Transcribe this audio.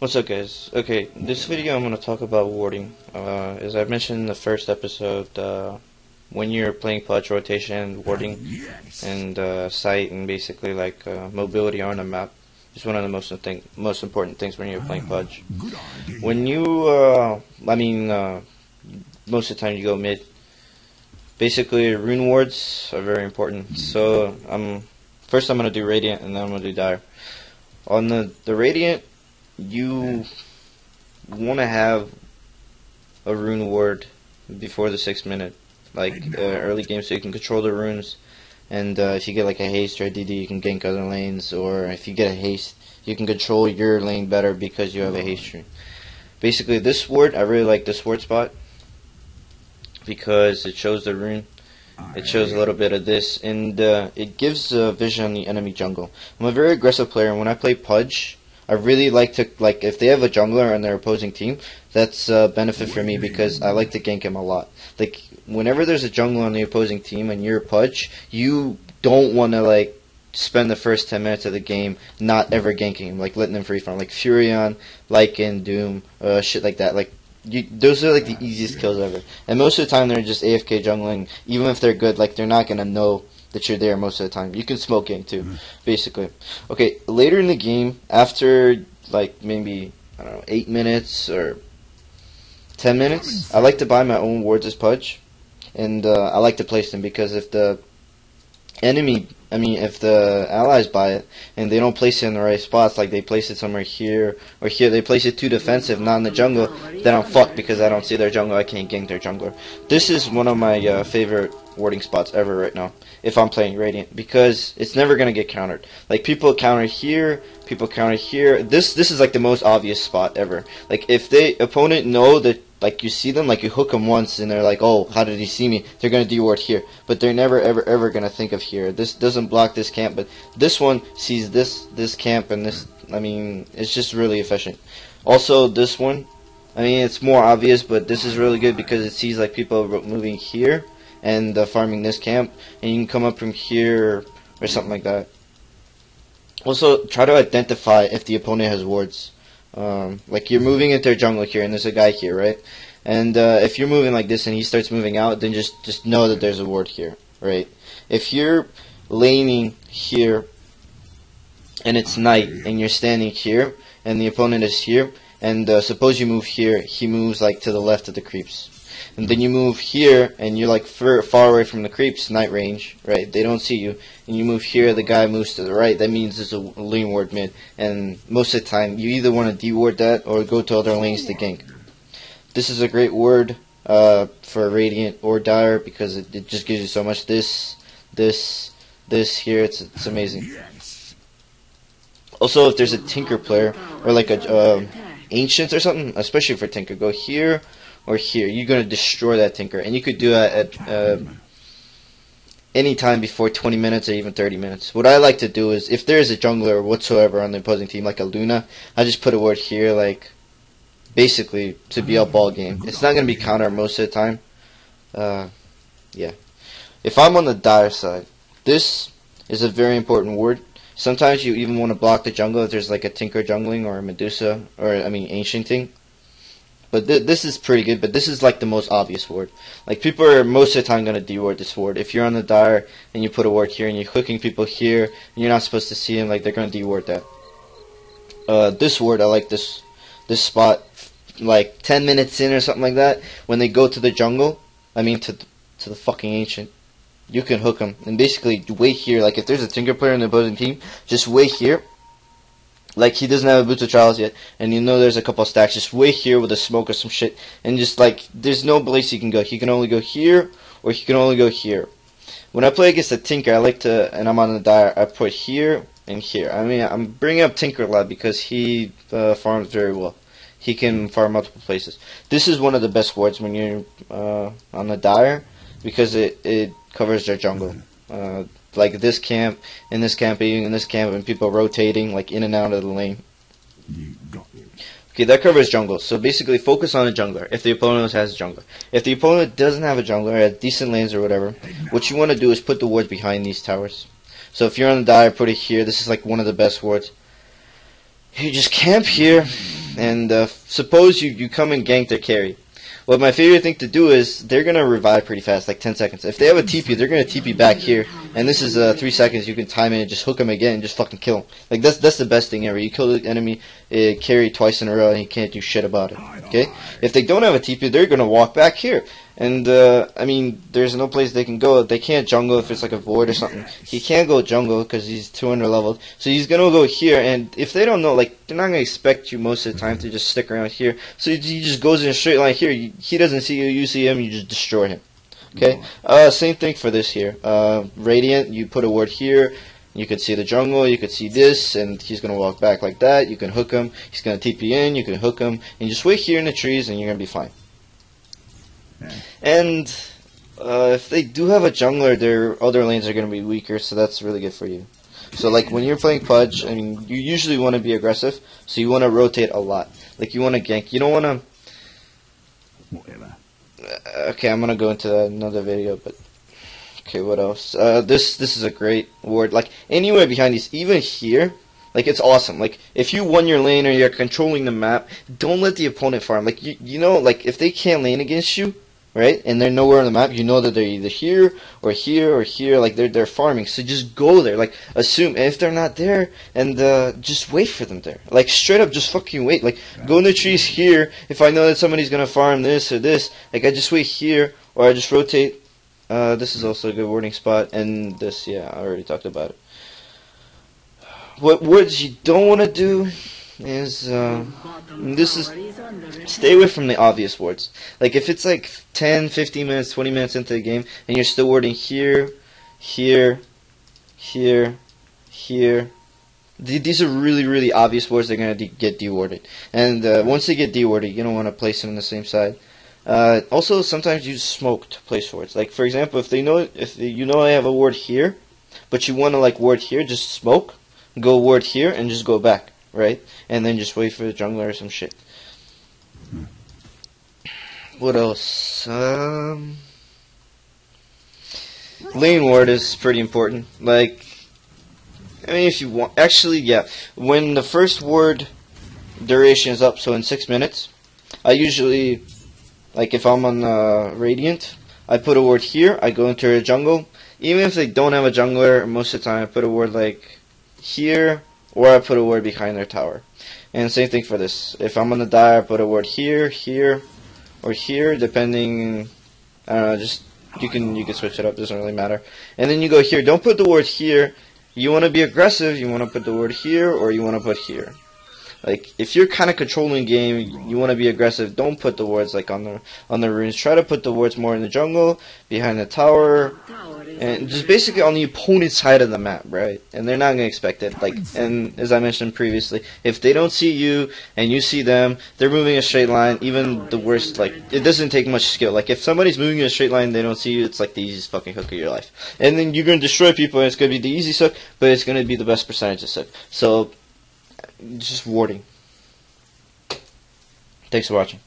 What's up guys? Okay, this video I'm going to talk about warding. Uh, as I mentioned in the first episode, uh, when you're playing Pudge rotation, warding, and uh, sight, and basically like uh, mobility on the map is one of the most thing, most important things when you're playing Pudge. When you, uh, I mean, uh, most of the time you go mid. Basically, rune wards are very important. So, um, first I'm going to do Radiant, and then I'm going to do Dire. On the, the Radiant, you want to have a rune ward before the sixth minute, like uh, early game, so you can control the runes. And uh, if you get like a haste or a DD, you can gank other lanes. Or if you get a haste, you can control your lane better because you have a haste rune. Basically, this ward, I really like this ward spot because it shows the rune. It shows a little bit of this, and uh, it gives uh, vision on the enemy jungle. I'm a very aggressive player, and when I play Pudge, I really like to like if they have a jungler on their opposing team, that's a benefit for me because I like to gank him a lot. Like whenever there's a jungler on the opposing team and you're a Pudge, you don't want to like spend the first 10 minutes of the game not ever ganking him, like letting him free farm, like Furion, Lycan, Doom, uh, shit like that. Like you, those are like the easiest kills ever. And most of the time they're just AFK jungling. Even if they're good, like they're not gonna know that you're there most of the time. You can smoke gank too, mm-hmm. basically. Okay, later in the game, after like maybe I don't know eight minutes or ten minutes, I like to buy my own wards as pudge, and uh, I like to place them because if the enemy I mean, if the allies buy it and they don't place it in the right spots, like they place it somewhere here or here, they place it too defensive, not in the jungle, then I'm fucked because I don't see their jungle. I can't gank their jungler. This is one of my uh, favorite warding spots ever right now if I'm playing Radiant because it's never gonna get countered. Like people counter here, people counter here. This this is like the most obvious spot ever. Like if the opponent know that like you see them, like you hook them once, and they're like, "Oh, how did he see me?" They're gonna do deward here, but they're never, ever, ever gonna think of here. This doesn't block this camp, but this one sees this, this camp, and this. I mean, it's just really efficient. Also, this one, I mean, it's more obvious, but this is really good because it sees like people moving here and uh, farming this camp, and you can come up from here or something like that. Also, try to identify if the opponent has wards. Um, like you're moving into their jungle here, and there's a guy here, right? And uh, if you're moving like this and he starts moving out, then just just know that there's a ward here, right? If you're laning here and it's night and you're standing here and the opponent is here, and uh, suppose you move here, he moves like to the left of the creeps and then you move here and you're like far, far away from the creeps night range right? They don't see you. And you move here the guy moves to the right. That means there's a lane ward mid. And most of the time you either want to deward that or go to other lanes to gank. This is a great word uh, for radiant or dire because it, it just gives you so much this this this here. It's, it's amazing. Also if there's a tinker player or like a uh, ancient or something especially for tinker go here or here. You're going to destroy that Tinker. And you could do that at uh, any time before 20 minutes or even 30 minutes. What I like to do is, if there is a jungler whatsoever on the opposing team, like a Luna, I just put a word here, like, basically, to be a ball game. It's not going to be counter most of the time. Uh, yeah. If I'm on the dire side, this is a very important word. Sometimes you even want to block the jungle if there's like a Tinker jungling or a Medusa, or I mean Ancient thing. But th this is pretty good, but this is like the most obvious ward. Like people are most of the time gonna deward this ward. If you're on the dire and you put a ward here and you're hooking people here and you're not supposed to see them, like they're gonna deward that. Uh, this ward, I like this this spot. Like 10 minutes in or something like that, when they go to the jungle, I mean to to the fucking ancient, you can hook them and basically wait here. Like if there's a Tinker player in the opposing team, just wait here like he doesn't have a Boots of Travels yet, and you know there's a couple stacks. Just way here with a smoke or some shit, and just like there's no place he can go. He can only go here, or he can only go here. When I play against a Tinker, I like to, and I'm on the dire, I put here and here. I mean, I'm bringing up Tinker a lot because he uh, farms very well. He can farm multiple places. This is one of the best wards when you're uh, on the dire because it it covers their jungle. Uh, like this camp, and this camp, in this camp, and people rotating like in and out of the lane. Okay, that covers jungle. So basically, focus on a jungler. If the opponent has a jungler, if the opponent doesn't have a jungler, has decent lanes or whatever, what you want to do is put the wards behind these towers. So if you're on the dire, put it here. This is like one of the best wards. You just camp here, and uh, suppose you, you come and gank their carry. What my favorite thing to do is they're gonna revive pretty fast, like 10 seconds. If they have a TP, they're gonna TP back here, and this is uh, three seconds. You can time it and just hook him again and just fucking kill him. Like that's that's the best thing ever. You kill the enemy uh, carry twice in a row, and he can't do shit about it. Okay? If they don't have a TP, they're gonna walk back here. And uh, I mean, there's no place they can go. They can't jungle if it's like a void or something. He can't go jungle because he's 200 leveled. So he's gonna go here. And if they don't know, like they're not gonna expect you most of the time to just stick around here. So he just goes in a straight line here. He doesn't see you. You see him. You just destroy him. Okay. Uh, same thing for this here. Uh, Radiant. You put a ward here. You could see the jungle, you could see this, and he's going to walk back like that. You can hook him. He's going to TP in, you can hook him, and just wait here in the trees, and you're going to be fine. And uh, if they do have a jungler, their other lanes are going to be weaker, so that's really good for you. So like when you're playing Pudge, I mean, you usually want to be aggressive, so you want to rotate a lot. Like you want to gank. You don't want to. Whatever. Uh, okay, I'm gonna go into another video, but okay, what else? Uh, this this is a great ward. Like anywhere behind these, even here, like it's awesome. Like if you won your lane or you're controlling the map, don't let the opponent farm. Like you you know, like if they can't lane against you, right? And they're nowhere on the map. You know that they're either here or here or here. Like they're they're farming. So just go there. Like assume if they're not there, and uh, just wait for them there. Like straight up, just fucking wait. Like go in the trees here. If I know that somebody's gonna farm this or this, like I just wait here, or I just rotate. Uh, this is also a good warding spot, and this, yeah, I already talked about it. What words you don't want to do is uh, this is stay away from the obvious wards. Like if it's like 10, 15 minutes, 20 minutes into the game and you're still warding here, here, here, here. These are really, really obvious wards. They're gonna de get dewarded, and uh, once they get dewarded, you don't want to place them on the same side. Uh, also, sometimes use smoke to place wards. Like for example, if they know if they, you know I have a ward here, but you want to like ward here, just smoke, go ward here, and just go back right? And then just wait for the jungler or some shit. What else? Um, lane ward is pretty important. Like, I mean, if you want, actually, yeah. When the first ward duration is up, so in six minutes, I usually, like, if I'm on uh, Radiant, I put a ward here. I go into a jungle. Even if they don't have a jungler, most of the time I put a ward like here or I put a word behind their tower. And same thing for this. If I'm gonna die, I put a word here, here, or here, depending. I don't know. Just you can you can switch it up. Doesn't really matter. And then you go here. Don't put the word here. You want to be aggressive. You want to put the word here, or you want to put here. Like if you're kind of controlling game, you want to be aggressive. Don't put the wards like on the on the runes. Try to put the wards more in the jungle, behind the tower, and just basically on the opponent's side of the map, right? And they're not gonna expect it. Like and as I mentioned previously, if they don't see you and you see them, they're moving a straight line. Even the worst, like it doesn't take much skill. Like if somebody's moving in a straight line, they don't see you. It's like the easiest fucking hook of your life. And then you're gonna destroy people, and it's gonna be the easy hook, but it's gonna be the best percentage of hook. So just warding. Thanks for watching.